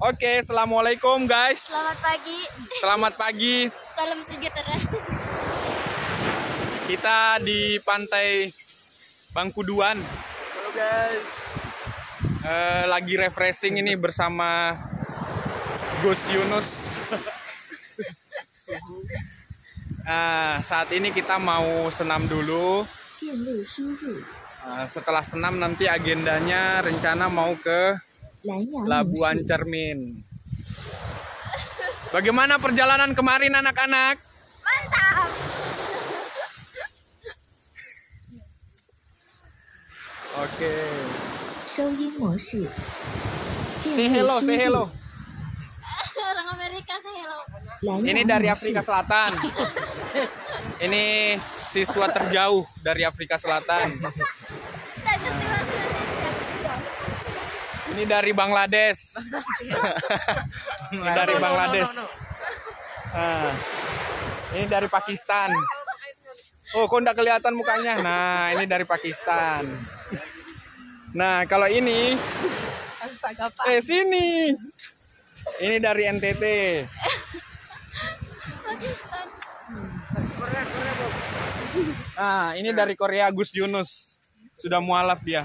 Oke, assalamualaikum guys. Selamat pagi. Selamat pagi. Salam sejahtera. Kita di pantai Bangkuduan. Halo guys. Uh, lagi refreshing ini bersama Gus Yunus. Uh, saat ini kita mau senam dulu. Uh, setelah senam nanti agendanya rencana mau ke Labuan Cermin. Bagaimana perjalanan kemarin anak-anak? Mantap. Oke. Okay. Say hello. Orang Amerika say hello. Ini dari Afrika Selatan. Ini siswa terjauh dari Afrika Selatan. Ini dari Bangladesh. Ini dari Bangladesh. Nah, ini dari Pakistan. Oh, kok enggak kelihatan mukanya? Nah, ini dari Pakistan. Nah, kalau ini Eh, sini. Ini dari NTT. Nah, ini dari Korea Gus Yunus. Sudah mualaf dia.